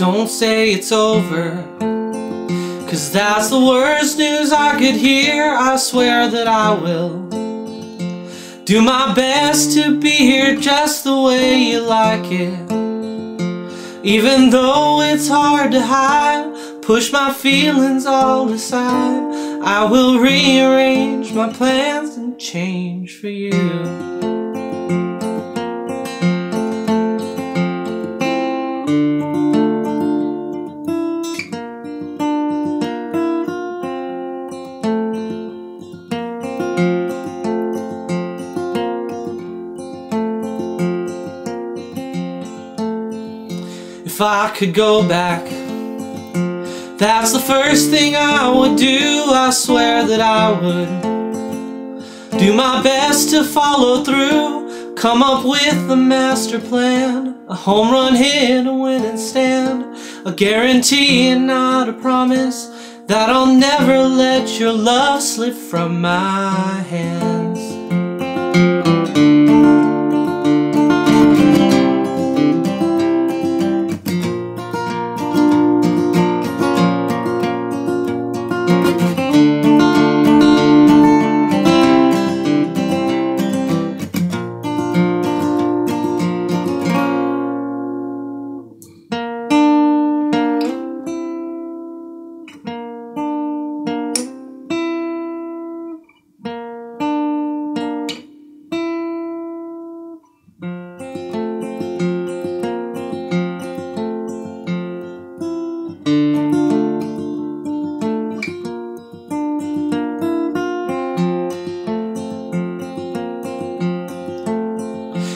don't say it's over. Cause that's the worst news I could hear. I swear that I will do my best to be here just the way you like it. Even though it's hard to hide, push my feelings all aside. I will rearrange my plans and change for you. If I could go back. That's the first thing I would do I swear that I would. Do my best to follow through Come up with a master plan. A home run hit, a winning stand. A guarantee and not a promise That I'll never let your love slip from my hands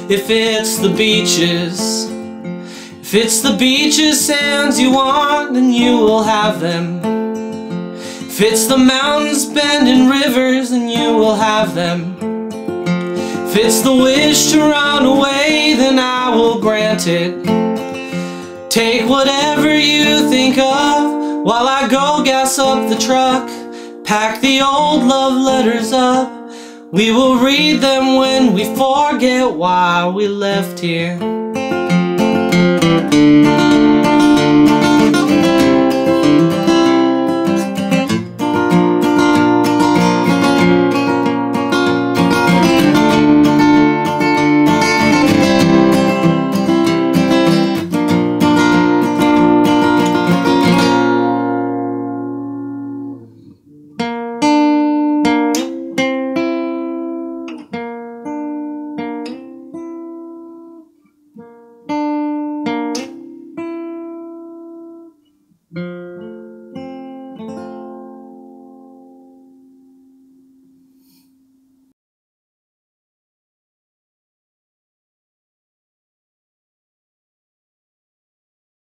If it's the beaches, if it's the beaches sands you want, then you will have them. If it's the mountains bending rivers, then you will have them. If it's the wish to run away, then I will grant it. Take whatever you think of while I go gas up the truck. Pack the old love letters up. We will read them when we forget why we left here.